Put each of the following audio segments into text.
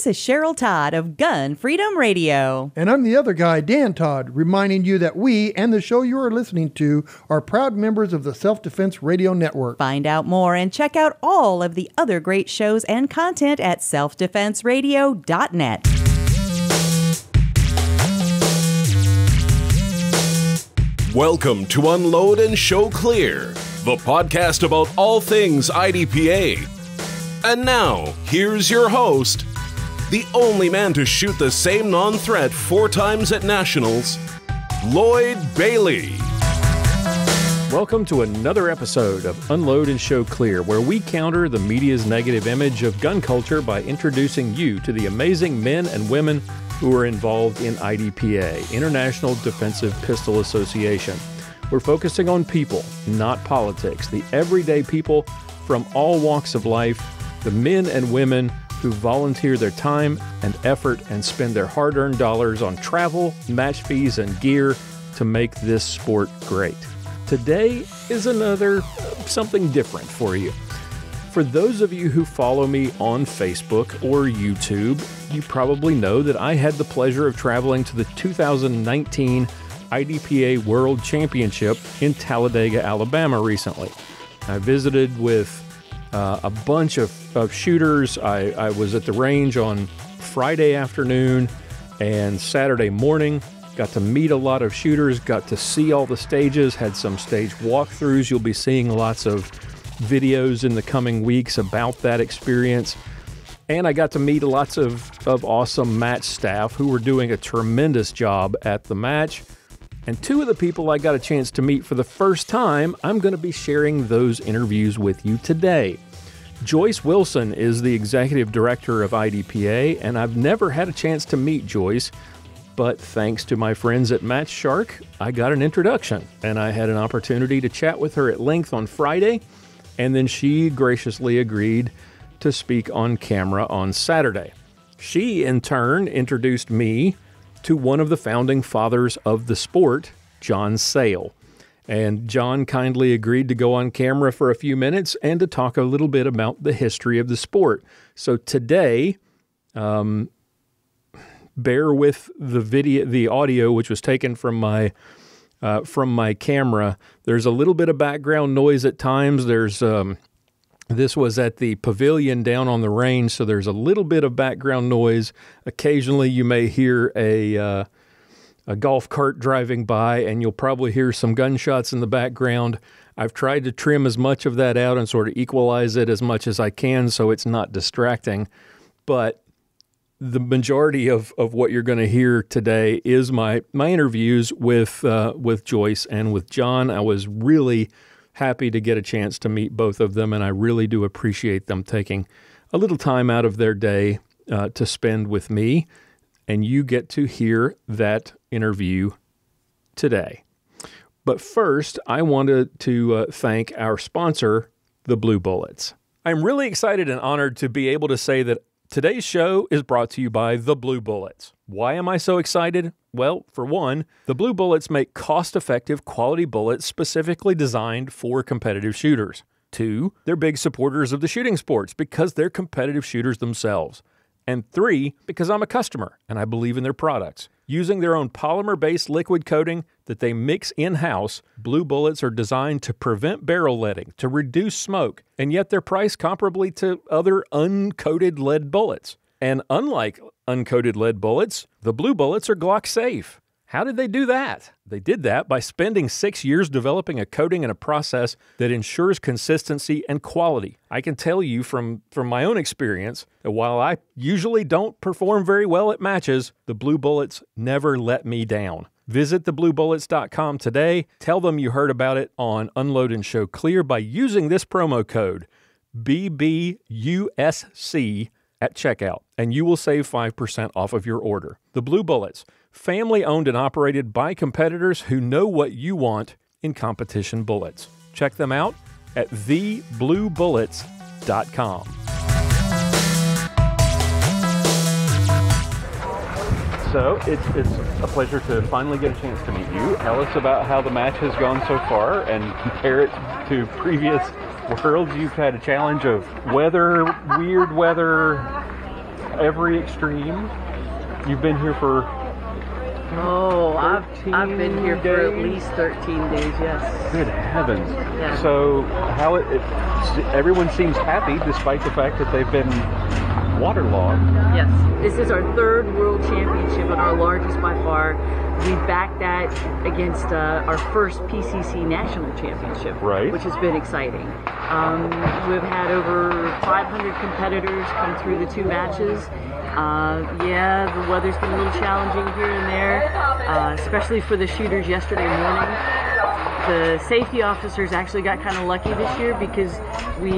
This is Cheryl Todd of Gun Freedom Radio. And I'm the other guy, Dan Todd, reminding you that we and the show you are listening to are proud members of the Self Defense Radio Network. Find out more and check out all of the other great shows and content at selfdefenseradio.net. Welcome to Unload and Show Clear, the podcast about all things IDPA. And now, here's your host, the only man to shoot the same non threat four times at Nationals, Lloyd Bailey. Welcome to another episode of Unload and Show Clear, where we counter the media's negative image of gun culture by introducing you to the amazing men and women who are involved in IDPA, International Defensive Pistol Association. We're focusing on people, not politics, the everyday people from all walks of life, the men and women who volunteer their time and effort and spend their hard earned dollars on travel, match fees, and gear to make this sport great. Today is another uh, something different for you. For those of you who follow me on Facebook or YouTube, you probably know that I had the pleasure of traveling to the 2019 IDPA World Championship in Talladega, Alabama recently. I visited with uh, a bunch of, of shooters. I, I was at the range on Friday afternoon and Saturday morning. Got to meet a lot of shooters, got to see all the stages, had some stage walkthroughs. You'll be seeing lots of videos in the coming weeks about that experience. And I got to meet lots of, of awesome match staff who were doing a tremendous job at the match. And two of the people I got a chance to meet for the first time, I'm going to be sharing those interviews with you today. Joyce Wilson is the executive director of IDPA, and I've never had a chance to meet Joyce, but thanks to my friends at Match Shark, I got an introduction, and I had an opportunity to chat with her at length on Friday, and then she graciously agreed to speak on camera on Saturday. She, in turn, introduced me to one of the founding fathers of the sport, John Sayle. And John kindly agreed to go on camera for a few minutes and to talk a little bit about the history of the sport. So today, um, bear with the video, the audio, which was taken from my uh, from my camera. There's a little bit of background noise at times. There's um, this was at the pavilion down on the range, so there's a little bit of background noise. Occasionally, you may hear a uh, a golf cart driving by, and you'll probably hear some gunshots in the background. I've tried to trim as much of that out and sort of equalize it as much as I can so it's not distracting. But the majority of, of what you're going to hear today is my my interviews with uh, with Joyce and with John. I was really happy to get a chance to meet both of them, and I really do appreciate them taking a little time out of their day uh, to spend with me. And you get to hear that interview today. But first, I wanted to uh, thank our sponsor, the Blue Bullets. I'm really excited and honored to be able to say that Today's show is brought to you by the Blue Bullets. Why am I so excited? Well, for one, the Blue Bullets make cost effective, quality bullets specifically designed for competitive shooters. Two, they're big supporters of the shooting sports because they're competitive shooters themselves. And three, because I'm a customer and I believe in their products. Using their own polymer based liquid coating that they mix in house, Blue Bullets are designed to prevent barrel leading, to reduce smoke, and yet they're priced comparably to other uncoated lead bullets. And unlike uncoated lead bullets, the Blue Bullets are Glock safe. How did they do that? They did that by spending six years developing a coating and a process that ensures consistency and quality. I can tell you from, from my own experience that while I usually don't perform very well at matches, the Blue Bullets never let me down. Visit thebluebullets.com today. Tell them you heard about it on Unload and Show Clear by using this promo code BBUSC at checkout, and you will save 5% off of your order. The Blue Bullets family owned and operated by competitors who know what you want in competition bullets. Check them out at thebluebullets.com. So it's, it's a pleasure to finally get a chance to meet you. Tell us about how the match has gone so far and compare it to previous worlds. You've had a challenge of weather, weird weather, every extreme. You've been here for Oh, I've, I've been here for at least 13 days, yes. good heavens. Yeah. So how it, it everyone seems happy despite the fact that they've been waterlogged. Yes. This is our third World Championship and our largest by far. We backed that against uh, our first PCC National Championship, Right. which has been exciting. Um, we've had over 500 competitors come through the two matches. Uh, yeah, the weather's been a little challenging here and there, uh, especially for the shooters yesterday morning. The safety officers actually got kind of lucky this year because we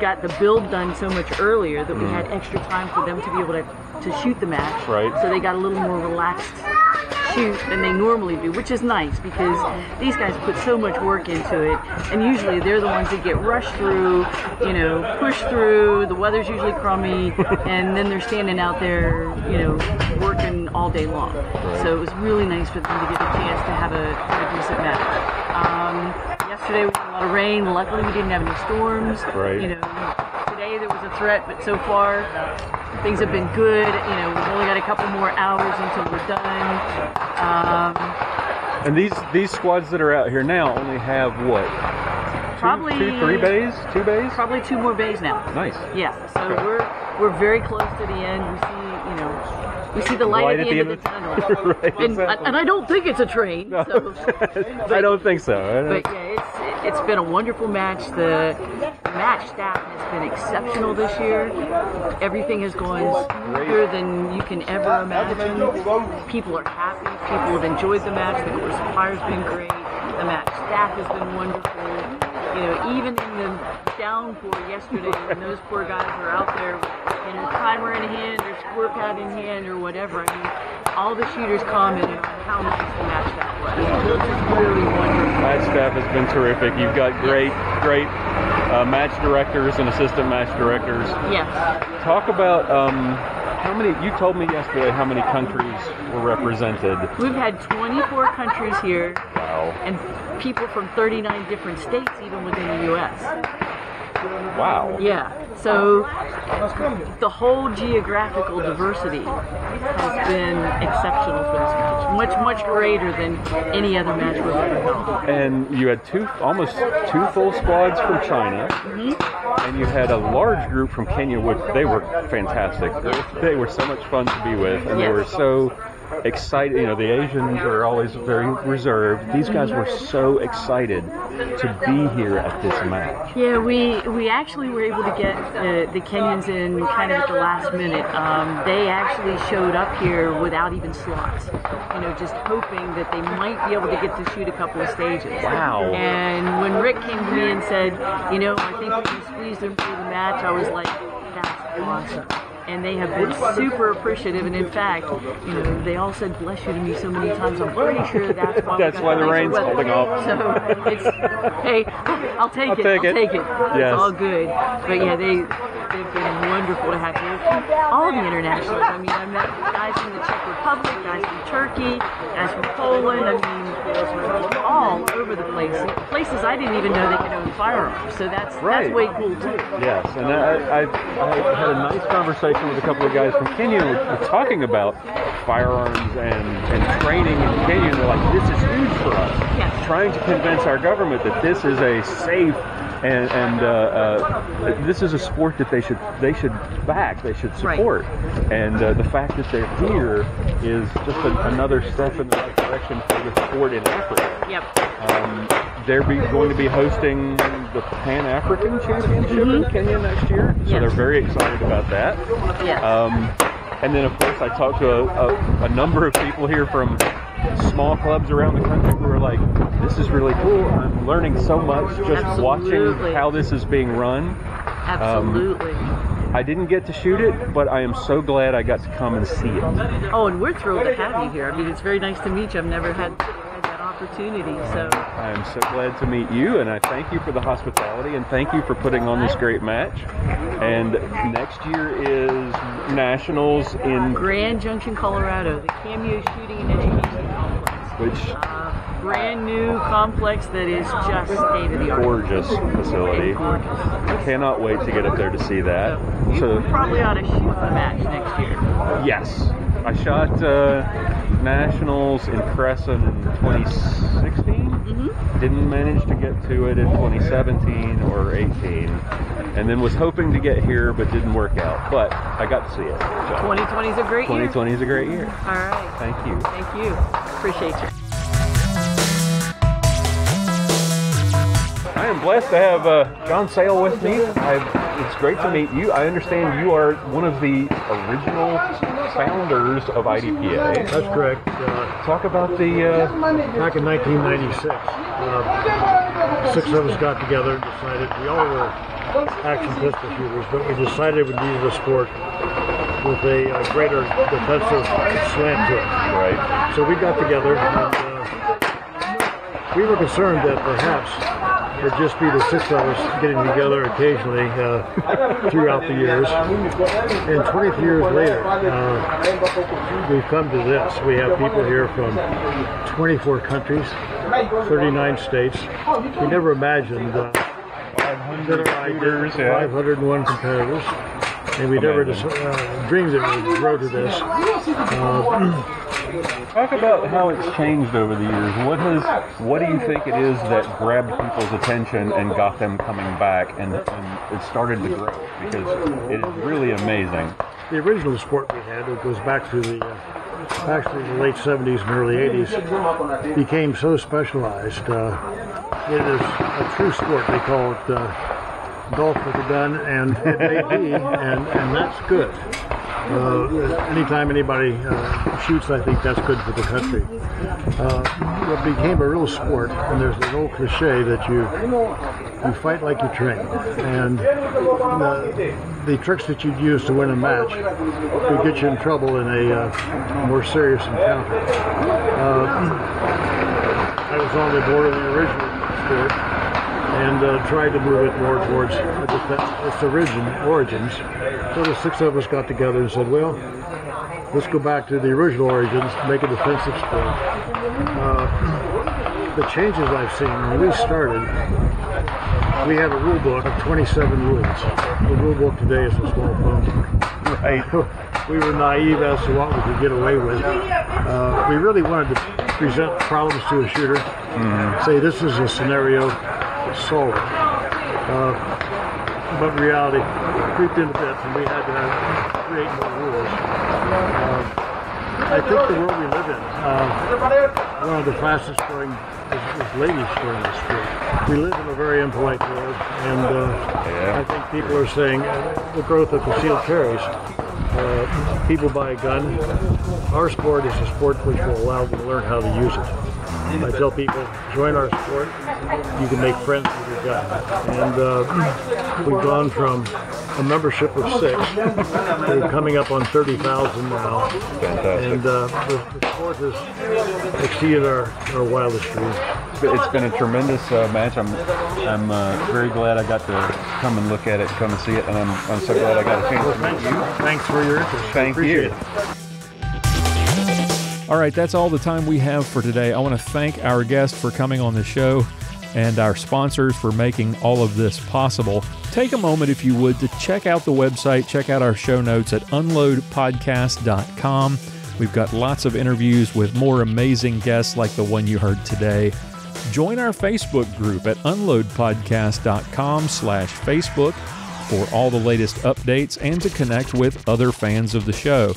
got the build done so much earlier that we had extra time for them to be able to, to shoot the match. Right. So they got a little more relaxed shoot than they normally do, which is nice because these guys put so much work into it, and usually they're the ones that get rushed through, you know, pushed through. The weather's usually crummy, and then they're standing out there, you know, working all day long. So it was really nice for them to get a chance to have a, have a decent match. Um, yesterday we had a lot of rain. Luckily, we didn't have any storms. Right. You know, today there was a threat, but so far things have been good. You know, we've only got a couple more hours until we're done. Um, And these these squads that are out here now only have what? Two, Probably- two, three bays, two bays. probably two more bays now. Nice. Yeah, so Okay. we're we're very close to the end. We see, you know, we see the light, at the end, of the tunnel. right, and, exactly. and I don't think it's a train. So, I don't think so. I don't- but yeah, it's it's been a wonderful match. The match staff has been exceptional this year. Everything has gone smoother than you can ever imagine. People are happy. People have enjoyed the match. The course fire's been great. The match staff has been wonderful. You know, even in the downpour yesterday, when those poor guys were out there in their timer in hand or squirt pad in hand or whatever, I mean, all the shooters commented on how nice the match staff was. It was really wonderful. match staff has been terrific. You've got great, great uh, match directors and assistant match directors. Yes. Talk about um, how many. You told me yesterday how many countries were represented. We've had 24 countries here Wow. and people from 39 different states, even within the U.S. Wow. Yeah. So the whole geographical diversity has been exceptional for this match. Much, much greater than any other match we've ever held. And you had two, almost two full squads from China, mm-hmm. and you had a large group from Kenya, which they were fantastic. They were so much fun to be with, and they were so excited. You know, the Asians are always very reserved. These guys were so excited to be here at this match. Yeah, we we actually were able to get uh, the Kenyans in kind of at the last minute. Um, they actually showed up here without even slots. You know, just hoping that they might be able to get to shoot a couple of stages. Wow. And when Rick came to me and said, you know, I think we can squeeze them through the match, I was like, that's awesome. And they have been super appreciative. And in fact, you know, they all said bless you to me so many times. I'm pretty sure that's why. we why the rain's weather. holding off. So it's hey, I'll take I'll it. take I'll it. take it. Yes. It's all good. But yeah, they they've been wonderful to have here. All the internationals. I mean, I met guys from the Czech Republic, guys from Turkey, guys from Poland. I mean, all over the place. Places I didn't even know they could own firearms. So that's Right. that's way cool too. Yes, and I, I, I had a nice conversation with a couple of guys from Kenya. Talking about firearms and, and training in Kenya, and they're like, "This is huge for us." Yes. Trying to convince our government that this is a safe and, and uh, uh, this is a sport that they should they should back, they should Right. support. And uh, the fact that they're here is just a, another step in the right direction for the sport in Africa. Yep. Um, they're be, going to be hosting the Pan African Championship in Kenya next year, so Mm-hmm. Yes. they're very excited about that. Yes. Um, and then, of course, I talked to a, a, a number of people here from small clubs around the country who are like, "This is really cool. I'm learning so much just watching how this is being run." Absolutely. I didn't get to shoot it, but I am so glad I got to come and see it. oh, and we're thrilled to have you here. I mean, it's very nice to meet you. I've never had, opportunity. So I am so glad to meet you, and I thank you for the hospitality, and thank you for putting on this great match. And next year is nationals in Grand Junction, Colorado, the Cameo Shooting and Education Complex. which Brand new complex that is just state of the art. gorgeous facility. Gorgeous. Cannot wait to get up there to see that. You So probably ought to shoot the match next year. yes, I shot uh, nationals in Crescent in 2016. Didn't manage to get to it in 2017 or 18, and then was hoping to get here, but didn't work out. But I got to see it. So 2020 is a great year. 2020 is a great year. All right. Thank you. Thank you. Appreciate you. I am blessed to have uh, John Sayle with me. I, it's great to meet you. I understand you are one of the original founders of IDPA. That's correct. Uh, Talk about the. Uh, back in 1996, uh, six of us got together and decided we all were action pistol shooters, but we decided we needed a sport with a uh, greater defensive slant to it. right. So we got together and uh, we were concerned that perhaps it'd just be the six of us getting together occasionally uh, throughout the years. And 20 years later, uh, we've come to this. We have people here from 24 countries, 39 states. We never imagined uh, 500 shooters. uh, 501 competitors. And we never just, uh, dreamed that we would grow to this. Talk about how it's changed over the years. What has, what do you think it is that grabbed people's attention and got them coming back, and, and it started to grow? Because it is really amazing. the original sport we had, it goes back to the uh, actually the late 70s and early 80s, became so specialized. Uh, it is a true sport. They call it uh, golf with a gun, and it may be, and, and that's good. Uh, anytime anybody uh, shoots, I think that's good for the country. Uh, it became a real sport, and there's an old cliche that you you fight like you train, and the, the tricks that you'd use to win a match could get you in trouble in a uh, more serious encounter. Uh, I was on the board of the original sport and uh, tried to move it more towards its origin origins. So the six of us got together and said, well, let's go back to the original origins, make a defensive sport. Uh, the changes I've seen when we started, we had a rule book of 27 rules. The rule book today is a small phone book. Right. we were naive as to what we could get away with. Uh, we really wanted to present problems to a shooter, say this is a scenario, it. Uh, but reality creeped in a bit, and we had to create more rules. Uh, I think the world we live in, uh, one of the fastest growing is, is ladies during the sport. We live in a very impolite world, and uh, I think people are saying uh, the growth of concealed carries. Uh, people buy a gun. Our sport is a sport which will allow them to learn how to use it. I tell people, join our sport. You can make friends with your guy. And uh, we've gone from a membership of six to coming up on 30,000 now. Fantastic. And uh, the, the sport has exceeded our, our wildest dreams. It's been a tremendous uh, match. I'm I'm uh, very glad I got to come and look at it, come and see it, and I'm, I'm so glad I got a chance Well, to thanks, meet you. thanks for your interest. Thank you. it. All right, that's all the time we have for today. I want to thank our guest for coming on the show and our sponsors for making all of this possible. Take a moment, if you would, to check out the website, check out our show notes at unloadpodcast.com. We've got lots of interviews with more amazing guests like the one you heard today. Join our Facebook group at unloadpodcast.com slash Facebook for all the latest updates and to connect with other fans of the show.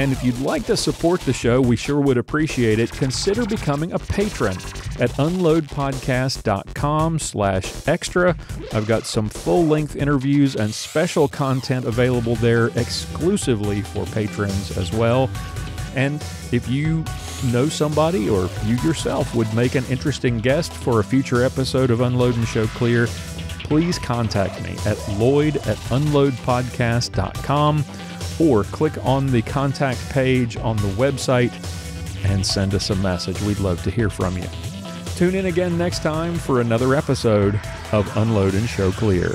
And if you'd like to support the show, we sure would appreciate it. Consider becoming a patron at unloadpodcast.com slash extra. I've got some full-length interviews and special content available there exclusively for patrons as well. And if you know somebody or you yourself would make an interesting guest for a future episode of Unload and Show Clear, please contact me at lloyd at unloadpodcast.com or click on the contact page on the website and send us a message. We'd love to hear from you. Tune in again next time for another episode of Unload and Show Clear.